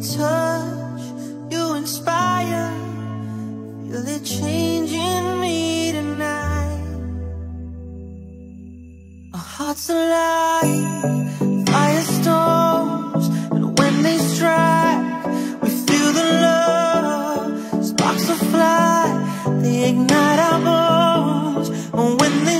touch, you inspire. Feel it changing me tonight. Our hearts alive, firestorms, and when they strike, we feel the love. Sparks will fly, they ignite our bones, and when they